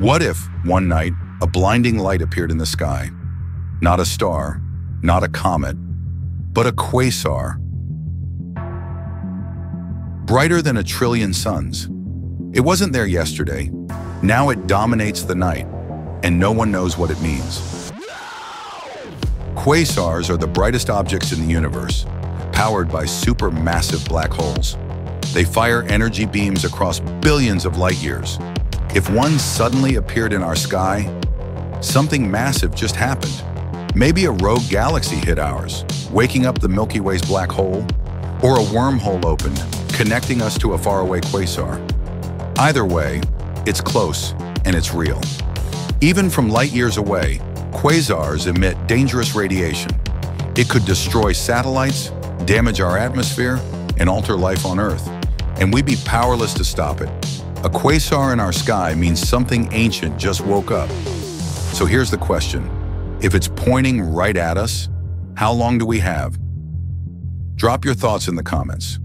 What if, one night, a blinding light appeared in the sky? Not a star, not a comet, but a quasar. Brighter than a trillion suns. It wasn't there yesterday. Now it dominates the night, and no one knows what it means. Quasars are the brightest objects in the universe, powered by supermassive black holes. They fire energy beams across billions of light years. If one suddenly appeared in our sky, something massive just happened. Maybe a rogue galaxy hit ours, waking up the Milky Way's black hole, or a wormhole opened, connecting us to a faraway quasar. Either way, it's close and it's real. Even from light years away, quasars emit dangerous radiation. It could destroy satellites, damage our atmosphere, and alter life on Earth, and we'd be powerless to stop it. A quasar in our sky means something ancient just woke up. So here's the question. If it's pointing right at us, how long do we have? Drop your thoughts in the comments.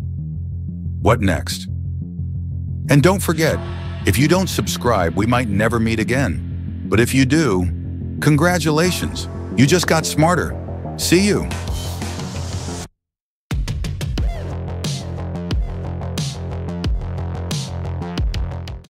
What next? And don't forget, if you don't subscribe, we might never meet again. But if you do, congratulations, you just got smarter. See you.